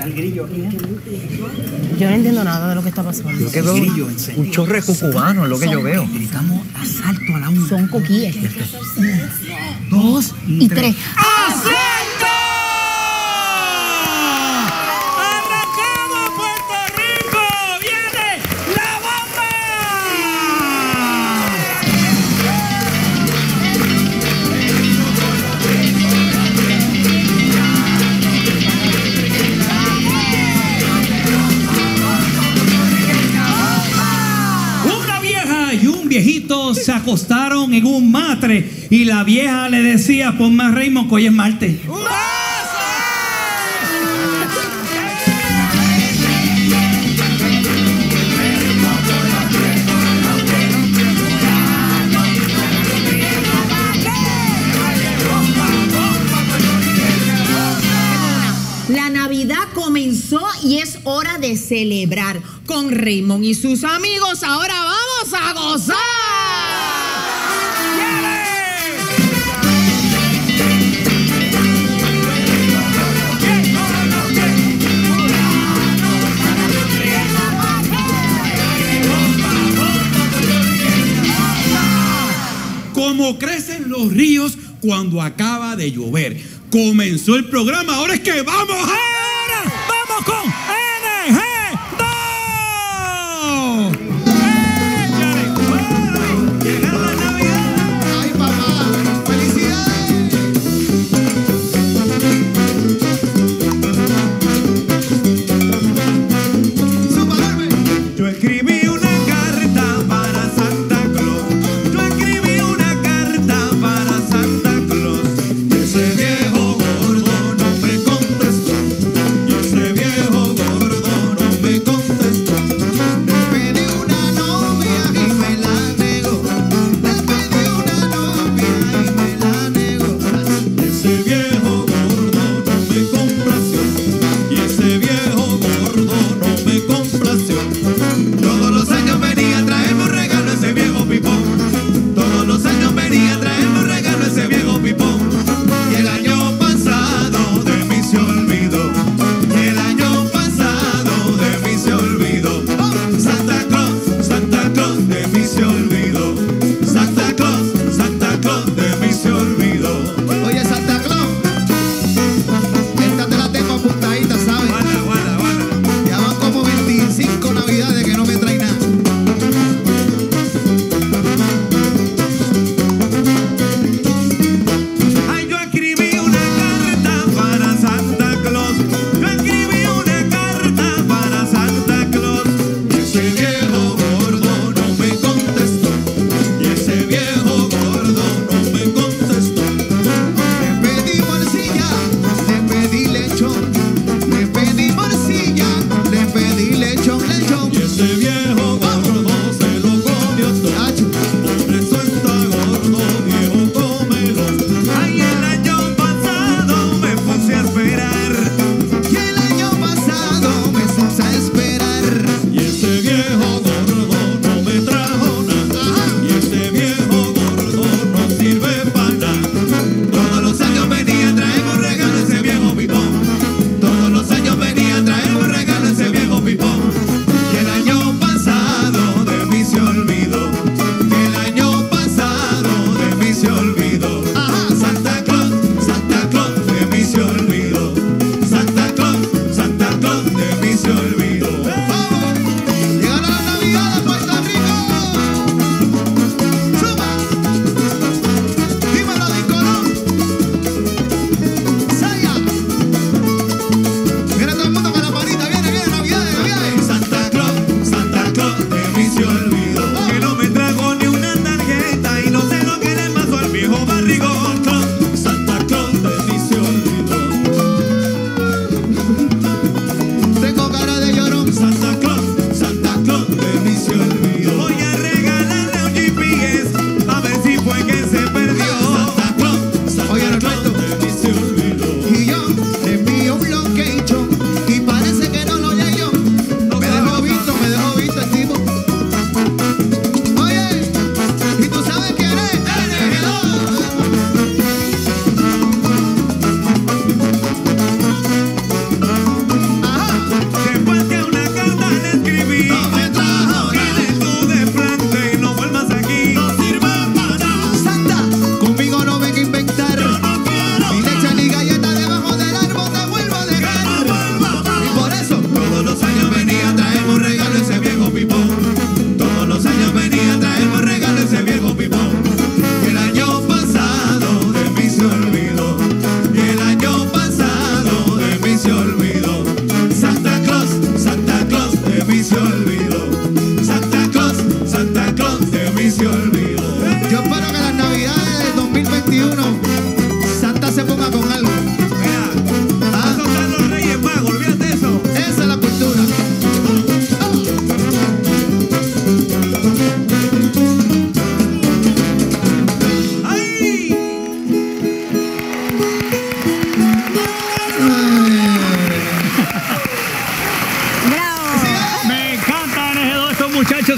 ¿Cómo está el grillo aquí? eh? Yo no entiendo nada de lo que está pasando. Lo que veo un chorre cubano es lo que yo veo. Gritamos asalto a la una. Son coquillas. Dos y tres. ¡Arrancamos acostaron en un matre y la vieja le decía, ponme a Raymond que hoy es martes. Comenzó y es hora de celebrar con Raymond y sus amigos. Ahora vamos a gozar. Cuando acaba de llover. Comenzó el programa, ahora es que vamos ahora.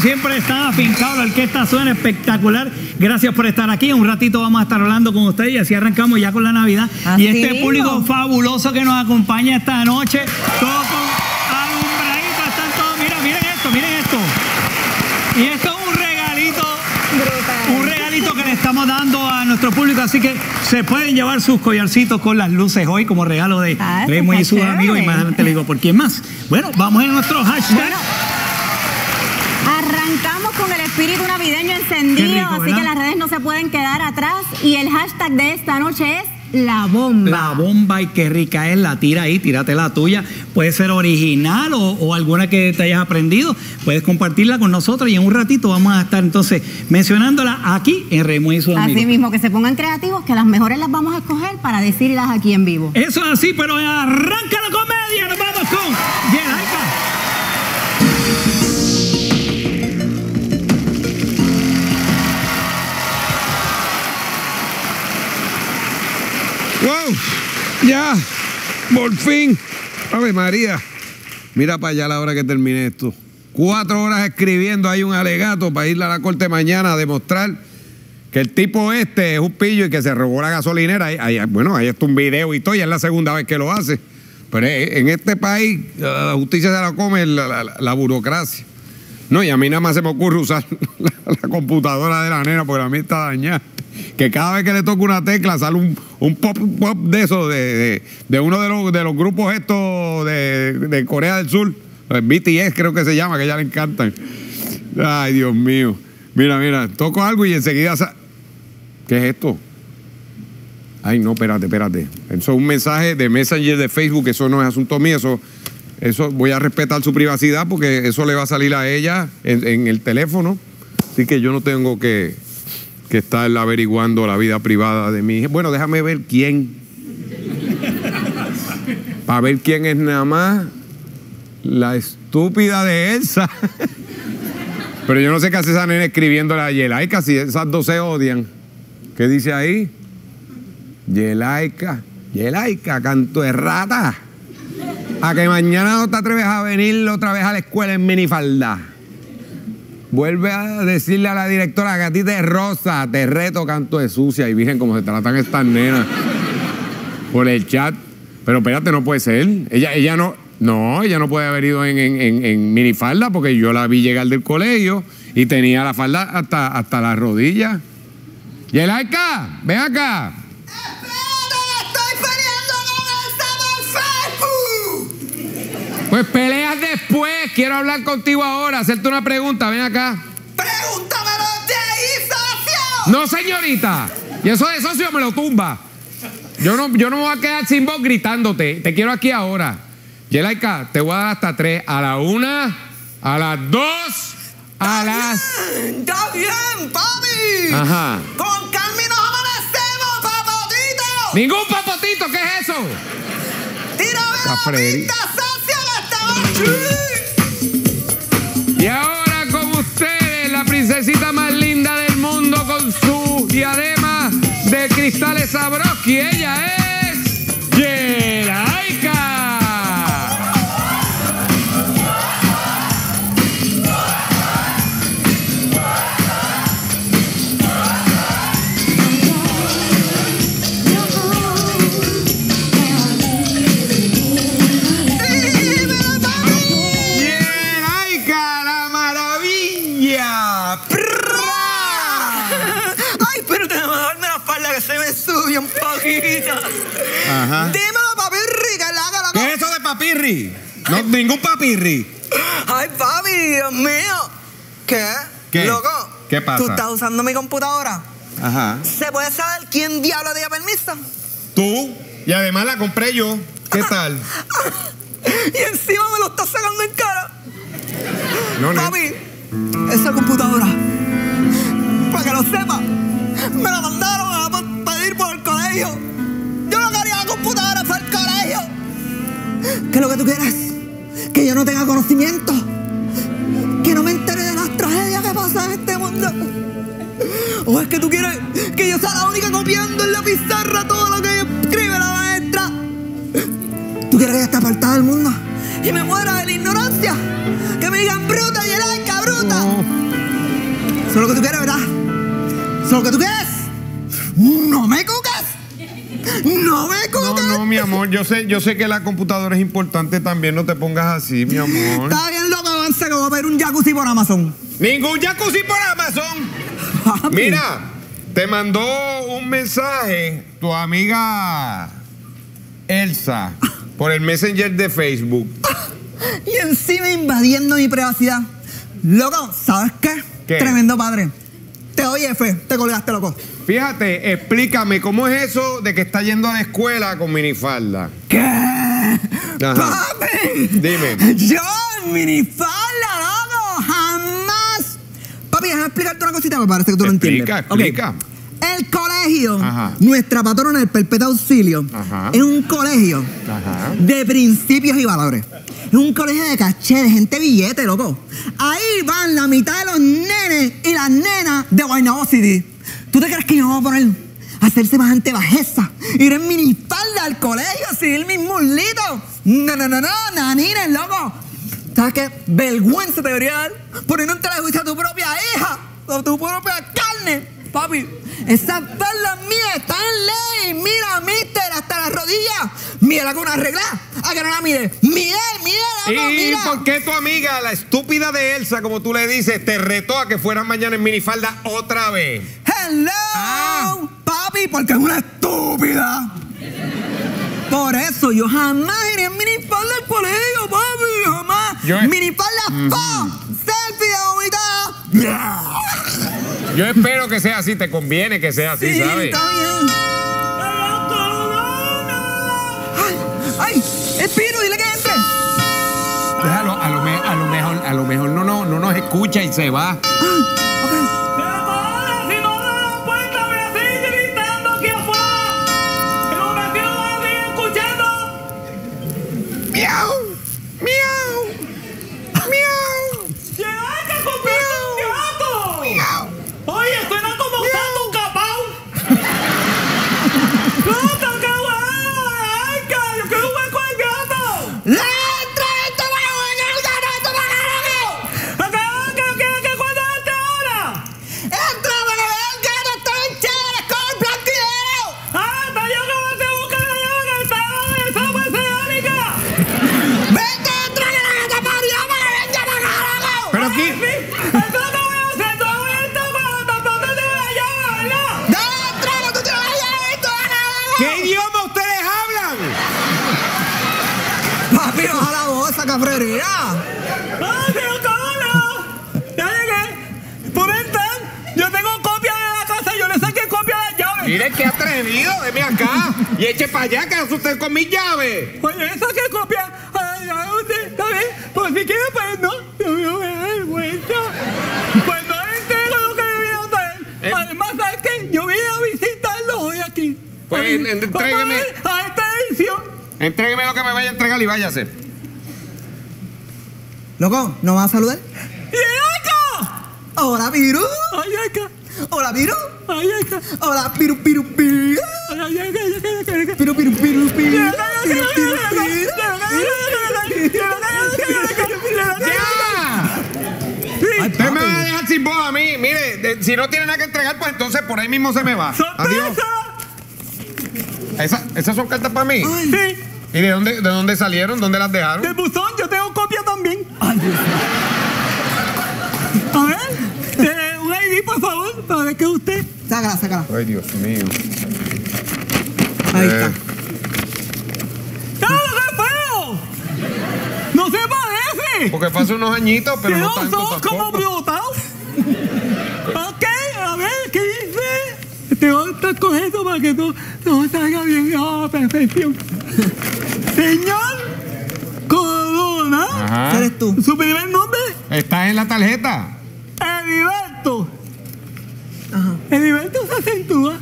Siempre están afincados, la orquesta suena espectacular. Gracias por estar aquí. Un ratito vamos a estar hablando con ustedes y así arrancamos ya con la Navidad. Así y este mismo. público fabuloso que nos acompaña esta noche, todo con alumbradito, están todos, mira, miren esto, miren esto. Y esto es un regalito, un regalito que le estamos dando a nuestro público, así que se pueden llevar sus collarcitos con las luces hoy como regalo de Ah, Raymond y sus amigos y más adelante le digo por quién más. Bueno, vamos en nuestro hashtag. Bueno, espíritu navideño encendido, rico, así que las redes no se pueden quedar atrás. Y el hashtag de esta noche es la bomba. La bomba y qué rica es, la tira ahí, tírate la tuya. Puede ser original o, o alguna que te hayas aprendido. Puedes compartirla con nosotros y en un ratito vamos a estar entonces mencionándola aquí en Remo y sus Así mismo, que se pongan creativos, que las mejores las vamos a escoger para decirlas aquí en vivo. Eso es así, pero arranca la comedia. Nos vamos con ¡Ya! ¡Por fin! ¡Ave María! Mira para allá la hora que termine esto. Cuatro horas escribiendo ahí un alegato para ir a la corte mañana a demostrar que el tipo este es un pillo y que se robó la gasolinera. Bueno, ahí está un video y todo, y es la segunda vez que lo hace. Pero en este país la justicia se la come la burocracia. No, y a mí nada más se me ocurre usar la, computadora de la nena porque la mía está dañada. Que cada vez que le toca una tecla sale un, pop, pop de eso, de, de- uno de los, de los grupos estos de, de Corea del Sur. BTS creo que se llama, que a ella le encantan. Ay, Dios mío. Mira, mira, toco algo y enseguida... ¿Qué es esto? Ay, no, espérate, espérate. Eso es un mensaje de Messenger de Facebook, eso no es asunto mío, eso, eso voy a respetar su privacidad porque eso le va a salir a ella en, el teléfono. Así que yo no tengo que, que estar averiguando la vida privada de mi hija. Bueno, déjame ver quién. Para ver quién es nada más la estúpida de Elsa. Pero yo no sé qué hace esa nena escribiéndole a Yelaika si esas dos se odian. ¿Qué dice ahí? Yelaika, Yelaika, canto de rata. A que mañana no te atreves a venir otra vez a la escuela en minifalda. Vuelve a decirle a la directora que a ti te rosa, te reto, canto de sucia. Y virgen, como se tratan estas nenas por el chat. Pero espérate, no puede ser. Ella, ella no, no, ella no puede haber ido en, en- en- minifalda porque yo la vi llegar del colegio y tenía la falda hasta, hasta las rodillas. Yelaika, ven acá. Pues peleas después. Quiero hablar contigo ahora, hacerte una pregunta. Ven acá. ¡Pregúntamelo de ahí, socio! No, señorita. Y eso de socio me lo tumba. Yo no, yo no me voy a quedar sin voz gritándote. Te quiero aquí ahora. Yelaika, te voy a dar hasta tres. A la una, a las dos, a las. ¡Está bien, papi! Ajá. ¡Con Carmen nos amanecemos, papotito! ¡Ningún papotito! ¿Qué es eso? ¡Tírame la Cafreri. Y ahora con ustedes, la princesita más linda del mundo con su diadema de cristales Sabroski. Ella es Ajá. Dímelo, papirri, que le haga la ¿Qué es eso de papirri? No, ningún papirri. Ay, papi, Dios mío. ¿Qué? ¿Qué? Loco. ¿Qué pasa? ¿Tú estás usando mi computadora? Ajá. ¿Se puede saber quién diablo dio permiso? Tú. Y además la compré yo. ¿Qué ah, tal? Ah, y encima me lo estás sacando en cara. No, no. Papi, esa computadora, para que lo sepa, me la mandaron a pedir por el colegio que tú quieres? Que yo no tenga conocimiento. Que no me entere de las tragedias que pasan en este mundo. ¿O es que tú quieres que yo sea la única copiando en la pizarra todo lo que escribe la maestra? ¿Tú quieres que yo esté apartada del mundo? Y me muera de la ignorancia. Que me digan bruta y el arca bruta. Eso es lo que tú quieres, ¿verdad? Eso es lo que tú quieres. No me cuques. No me No, no, mi amor, yo sé, yo sé que la computadora es importante también, no te pongas así, mi amor. Está bien loco, avance que voy a pedir un jacuzzi por Amazon. Ningún jacuzzi por Amazon. Mira, te mandó un mensaje tu amiga Elsa por el Messenger de Facebook. Y encima invadiendo mi privacidad. Loco, ¿sabes qué? ¿Qué? Tremendo padre. Te doy F, te colgaste, loco. Fíjate, explícame, ¿cómo es eso de que está yendo a la escuela con minifalda? ¿Qué? Ajá. Papi. Dime. Yo minifalda, loco, jamás. Papi, déjame explicarte una cosita, me parece que tú no entiendes. Explica, explica. El colegio, Ajá. nuestra patrona del Perpetuo Auxilio, Ajá. es un colegio de principios y valores. Es un colegio de caché, de gente billete, loco. Ahí van la mitad de los nenes y las nenas de Guaynabo City. ¿Tú te crees que yo me voy a poner a hacer semejante bajeza? Ir en minifalda al colegio, seguir mis muslitos. No, no, no, no, nanines, loco. ¿Sabes qué? Vergüenza te debería dar por no te a tu propia hija o tu propia carne. Papi, esas faldas mías están en ley. Mira, mister, hasta las rodillas. Mira con una regla. ¿A que no la mire? Mira, mira, loco, ¿Y por qué tu amiga, la estúpida de Elsa, como tú le dices, te retó a que fueras mañana en minifalda otra vez? Hello, Ah. papi, porque es una estúpida. Por eso yo jamás iré en minifalda al colegio, papi, jamás. Yo- minifalda, pa, selfie de vomitada. Yo espero que sea así, te conviene que sea así, Sí, ¿sabes? está bien. Ay, ay, Espiro, dile que entre. Déjalo, a lo, me- a lo mejor, a lo mejor no, no, no nos escucha y se va. Si esa cafrería. ¡Ah, Carlos! ¡Ya llegué! ¿Puedo entrar? Yo tengo copia de la casa, yo le saqué copia de la llave. Mire qué atrevido, deme acá y eche para allá que hace usted con mis llaves. Pues yo le saqué copia a la llave usted, ¿está bien? Pues si quiere, pues no. Yo me voy a dar vergüenza. Pues no le entero lo que le vine a traer. Eh. Además, ¿sabes qué? Yo vine a visitarlo hoy aquí. Pues, A entrégueme. A esta edición. Entrégueme lo que me vaya a entregar y váyase. Loco, ¿no vas a saludar? ¡Y acá! Hola, Piru. ¡Ay, acá! Hola, Piru. ¡Ay, acá! Hola, Piru, Piru, Piru. ¡Ay, acá, acá, acá, acá! Piru, Piru, Piru, Piru. Piru, Piru, Piru. Usted me va a dejar sin voz a mí. Mire, de- si no tiene nada que entregar, pues entonces por ahí mismo se me va. Adiós. ¡Sorpresa! Esa- ¿Esas son cartas para mí? Sí, ¿Y de dónde, de dónde salieron? ¿Dónde las dejaron? del buzón yo tengo. A ver, eh, un ID, por favor, para ver que es usted. Sácala, sácala. Ay, Dios mío. Ahí Eh, está. ¡Claro, qué! ¡No se parece! Porque fue hace unos añitos, pero no tanto ojos como brotados. ok, a ver, ¿qué dice? Te voy a estar con eso para que todo, todo salga bien. ¡Oh, perfección! Señor Ajá. eres tú? ¿Su primer nombre? Está en la tarjeta. Heriberto. Ajá. Heriberto se acentúa.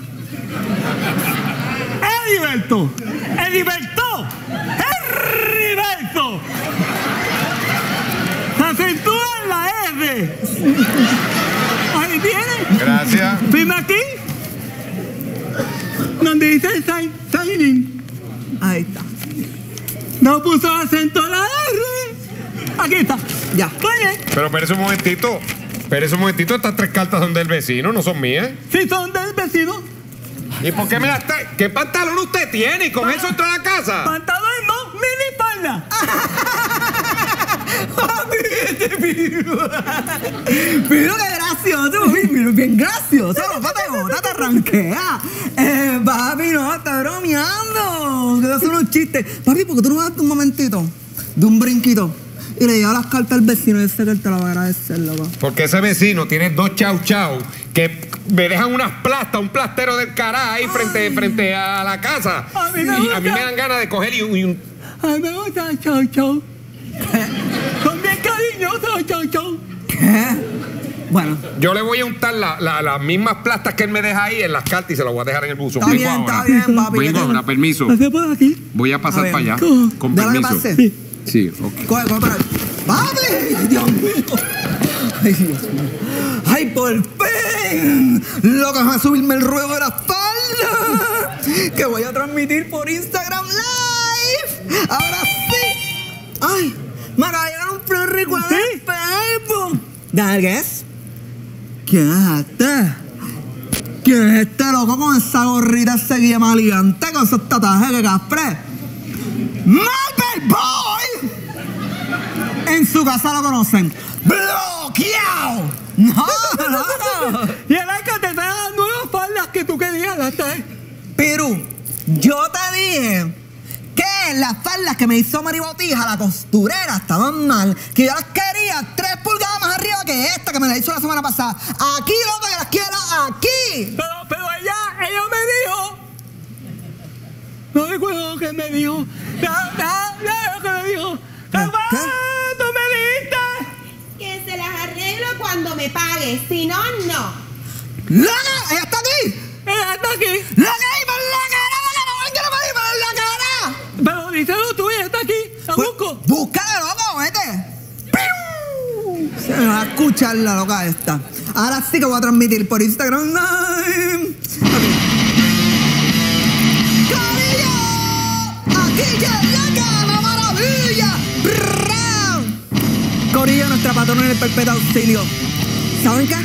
Heriberto. Heriberto. Heriberto. Se acentúa en la R. Ahí tiene. Gracias. Firma aquí. Donde dice signing. Ahí está. No puso acento en la Está. Ya. Oye, Pero espérese un momentito. Espérese un momentito. Estas tres cartas son del vecino, no son mías. si son del vecino, ¿Y por qué me las trae? ¿Qué pantalón usted tiene? ¿Y con eso entra a la casa? pantalón no, mini falda. Pero qué gracioso, bien gracioso. Papi, bota, te arranquea. Eh, papi, no, está bromeando. Que hacer unos chistes. Papi, ¿por qué tú no vas un momentito de un brinquito y le llevas las cartas al vecino y ese que él te lo va a agradecer, loco? Porque ese vecino tiene dos chau chau que me dejan unas plastas, un plastero del cará ahí frente, frente a la casa. A mí me y a mí me dan ganas de coger y, un- y un... Ay, me gusta chau chau. Son bien cariñosos, chau chau. ¿Qué? Bueno, Yo le voy a untar la- la- las mismas plastas que él me deja ahí en las cartas y se las voy a dejar en el buzo. está Vengo bien, ahora. está bien, papi. Vengo ahora, permiso. Por aquí. Voy a A pasar para allá. ¿Cómo? Con permiso. Sí. Sí, ok. Coge, coge para ahí. ¡Papi! ¡Dios mío! ¡Ay, Dios mío! ¡Ay, por fin! Lo que va a subirme el ruedo de la espalda. Que voy a transmitir por Instagram Live. Ahora sí. ¡Ay! Me acaba de llegar un plan rico en el Facebook. ¿Dale qué es? ¿Quién es este? ¿Quién es este loco con esa gorrita ese guía maleante con esos tatuajes que caspre? ¡Marvel Boy! En su casa lo conocen. ¡Bloqueado! No, no. Y el arca te trae las nuevas faldas que tú querías, las trae. Perú, yo te dije que las faldas que me hizo Maribotija, la costurera, estaban mal. Que yo las quería tres pulgadas más arriba que esta que me la hizo la semana pasada. Aquí, loco, que las quiero aquí. Pero, pero ella, ella me dijo. No recuerdo lo que me dijo. Que me dijo. ¿Qué? ¿Cuánto me diste? Que se las arreglo cuando me pague, si no, no. ¡Loca! ¡Ella está aquí! Ella está aquí. ¡Loca! ¡Y por la cara! ¡Loca! ¡No a pedir por la cara! Pero díselo tú, ella está aquí. La Pues, busco. Búscala, loco, vete. ¡Piu! Se me va a escuchar la loca esta. Ahora sí que voy a transmitir por Instagram Live. Nuestra patrona en el perpetuo auxilio. ¿Saben qué?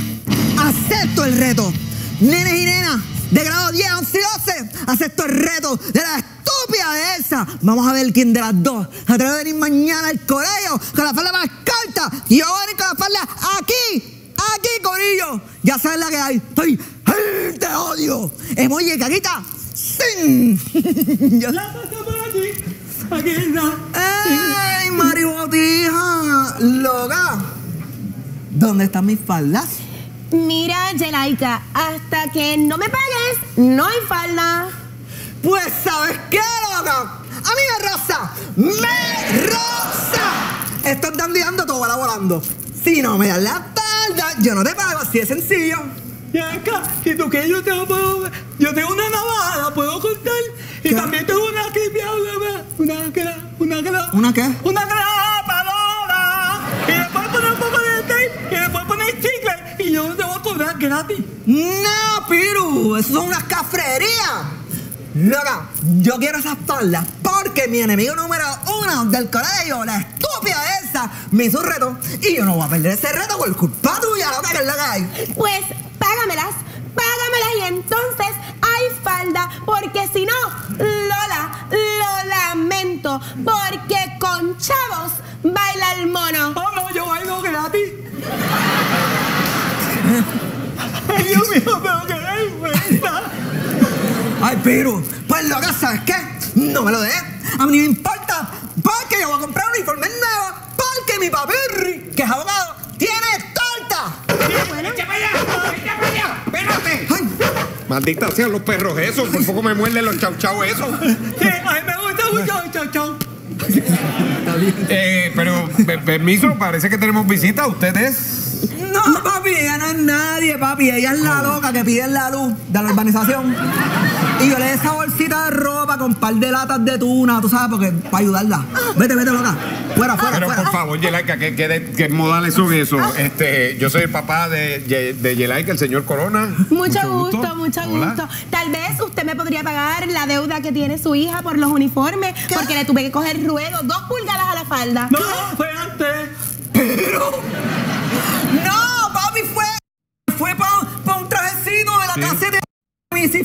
Acepto el reto. Nenes y nenas de grado 10, 11 y 12, acepto el reto de la estúpida de Elsa. Vamos a ver quién de las dos atreve a venir mañana al colegio con la falda más corta. Y yo voy con la falda aquí, aquí, Corillo. Ya sabes la que hay. Estoy, ¡ay, te odio! Emoji, caquita. ¡Sin! ¡Ey, maribotija! ¡Loca! ¿Dónde están mis faldas? Mira, Yelaika, hasta que no me pagues, no hay falda. Pues, ¿sabes qué, loca? A mí me rosa. ¡Me rosa! Esto andando y dando todo bala volando. Si no me das la espalda, yo no te pago. Así de sencillo. Y acá, y tú que yo. Yo tengo una qué? Una grapadora. Y puedes poner un poco de tape y puedes poner chicle. Y yo te voy a cobrar gratis. No, Piru, eso son unas cafrerías. Loca, yo quiero esas faldas porque mi enemigo número uno del colegio, la estúpida esa, me hizo un reto y yo no voy a perder ese reto por culpa tuya, loca, que es la que hay. Pues Ay, Piru, pues loca, ¿sabes qué? No me lo des. A mí no me importa porque yo voy a comprar un uniforme nuevo porque mi papirri, que es abogado, tiene torta. ¡Echa para allá! ¡Echa para allá! ¡Espérate! Ay, Maldita sean los perros esos. Por poco me muerden los chau chau esos. Sí, a mí me gusta mucho, chau, chau. Eh, pero, pe- permiso, parece que tenemos visita. ¿Ustedes? No, papi, ella no es nadie, papi. Ella es la loca que pide la luz de la urbanización. Y yo le di esa bolsita de ropa con un par de latas de tuna, tú sabes, porque para ayudarla. Vete, vete, loca. Fuera, fuera, Pero fuera. por favor, Yelaika, ¿qué, qué, qué modales son esos? Este, yo soy el papá de, Ye- de Yelaika, el señor Corona. Mucho, gusto, mucho Hola. gusto. Tal vez usted me podría pagar la deuda que tiene su hija por los uniformes, porque le tuve que coger ruedo, dos pulgadas a la falda. No, fue antes. No, papi, fue. Fue para un trajecito de la clase de.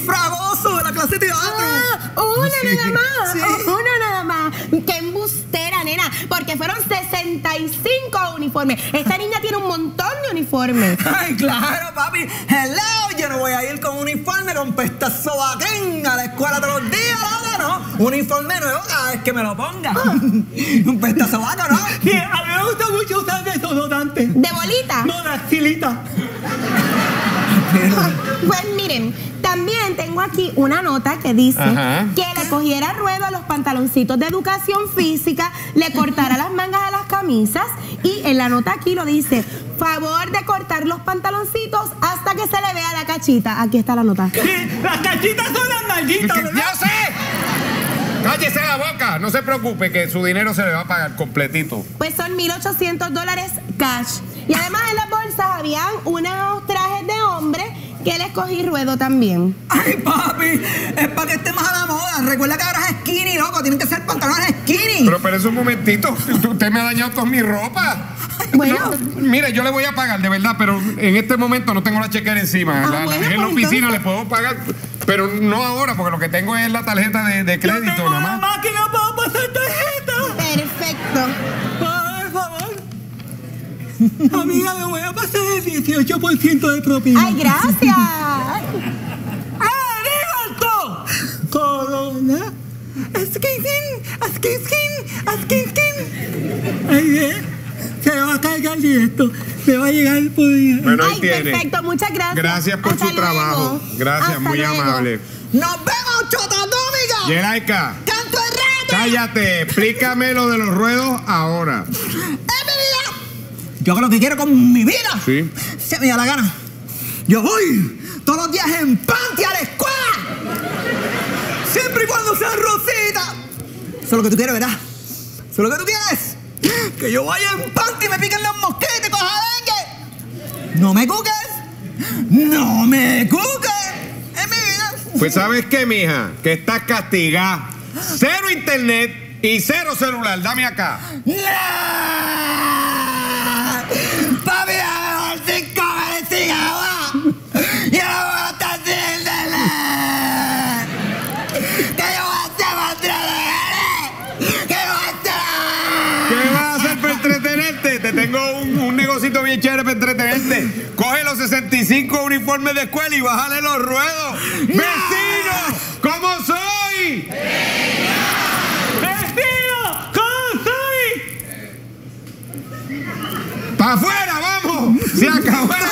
Fragoso de la clase de teatro. Ah, una Sí, nada más, sí. una nada porque fueron 65 uniformes. Esta niña tiene un montón de uniformes. Ay, claro, papi. Hello, yo no voy a ir con uniforme con pestazo vaquén a la escuela todos los días, loca, ¿no? Uniforme nuevo cada vez que me lo ponga. un pestazo vaca, ¿no? Sí, a mí me gusta mucho usar desodorante. ¿De bolita? No, dactilita. Pues miren, también tengo aquí una nota que dice Ajá. que le cogiera ruedo a los pantaloncitos de educación física, le cortara las mangas a las camisas y en la nota aquí lo dice, favor de cortar los pantaloncitos hasta que se le vea la cachita. Aquí está la nota. Sí, las cachitas son las malditas. ¡Ya sé! ¡Cállese la boca! No se preocupe que su dinero se le va a pagar completito. Pues son 1.800 dólares cash. Y además en las bolsas habían unos trajes de hombre que les cogí ruedo también. Ay, papi, es para que esté más a la moda. Recuerda que ahora es skinny, loco. Tienen que ser pantalones skinny. Pero, pero es un momentito. Usted me ha dañado toda mi ropa. Bueno. No, mire, yo le voy a pagar, de verdad, pero en este momento no tengo la chequera encima. Ah, la, la bueno, en la pues oficina, entonces- le puedo pagar, pero no ahora, porque lo que tengo es la tarjeta de, de Yo crédito tengo nada más. máquina para pasar tarjeta. Perfecto. Por favor. Amiga, me voy a pasar el 18% de propina. Ay, gracias. ¡Heriberto! Corona. Skin, skin, skin, skin, skin. Ay, bien. Se va a cargar directo. Se va a llegar por ahí. Bueno, ahí Ay, tiene. perfecto, muchas gracias. Gracias por Hasta su trabajo. luego. Gracias, Hasta muy luego. amable. ¡Nos vemos, chota atómica! Yelaika, ¡Canto de rata! cállate, explícame lo de los ruedos ahora. Yo hago lo que quiero con mi vida. Sí. Se me da la gana. Yo voy todos los días en panty a la escuela. Siempre y cuando sea rosita. Eso es lo que tú quieres, ¿verdad? Eso es lo que tú quieres. Que yo vaya en panty y me piquen los mosquitos y coja dengue. No me cuques. No me cuques. Es mi vida. Pues sabes qué, mija, que estás castigada. Cero internet y cero celular. Dame acá. ¡No! bien chévere para entretenerte. Coge los 65 uniformes de escuela y bájale los ruedos. ¡No! ¡Vecino! ¿Cómo soy? ¡Vecino! ¿Cómo soy? ¡Para afuera, vamos! ¡Se acabó el